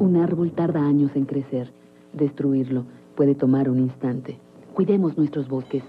Un árbol tarda años en crecer. Destruirlo puede tomar un instante. Cuidemos nuestros bosques.